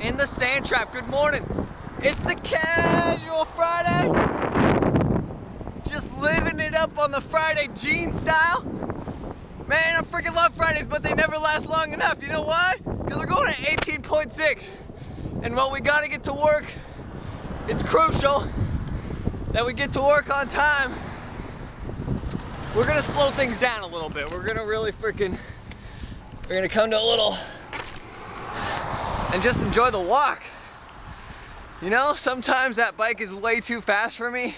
In the sand Trap. Good morning. It's the Casual Friday. Just living it up on the Friday jean style. Man, I freaking love Fridays, but they never last long enough. You know why? Because we're going at 18.6. And while we gotta get to work, it's crucial that we get to work on time. We're gonna slow things down a little bit. We're gonna really freaking, we're gonna come to a little and just enjoy the walk. You know, sometimes that bike is way too fast for me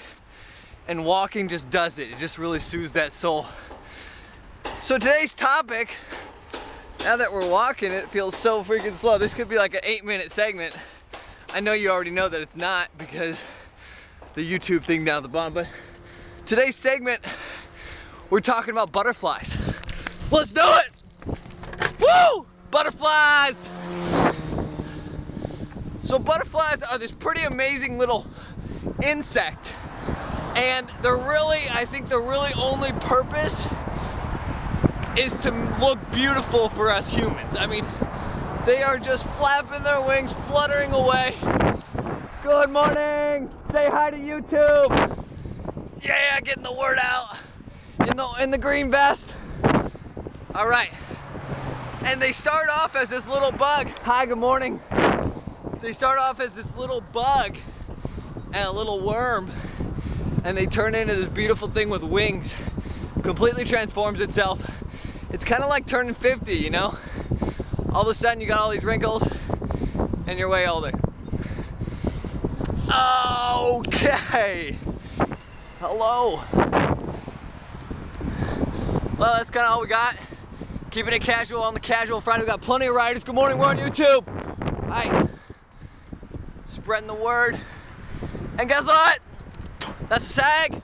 and walking just does it. It just really soothes that soul. So today's topic, now that we're walking, it feels so freaking slow. This could be like an eight minute segment. I know you already know that it's not because the YouTube thing down at the bottom, but today's segment, we're talking about butterflies. Let's do it! Woo! Butterflies! So butterflies are this pretty amazing little insect. And they're really, I think the really only purpose is to look beautiful for us humans. I mean, they are just flapping their wings, fluttering away. Good morning! Say hi to YouTube! Yeah, getting the word out in the, in the green vest. All right. And they start off as this little bug. Hi, good morning. They start off as this little bug and a little worm and they turn into this beautiful thing with wings. Completely transforms itself. It's kind of like turning 50, you know? All of a sudden you got all these wrinkles and you're way older. Okay. Hello. Well, that's kind of all we got. Keeping it casual on the casual Friday. We got plenty of riders. Good morning, we're on YouTube. Hi. Spreading the word. And guess what? That's a sag.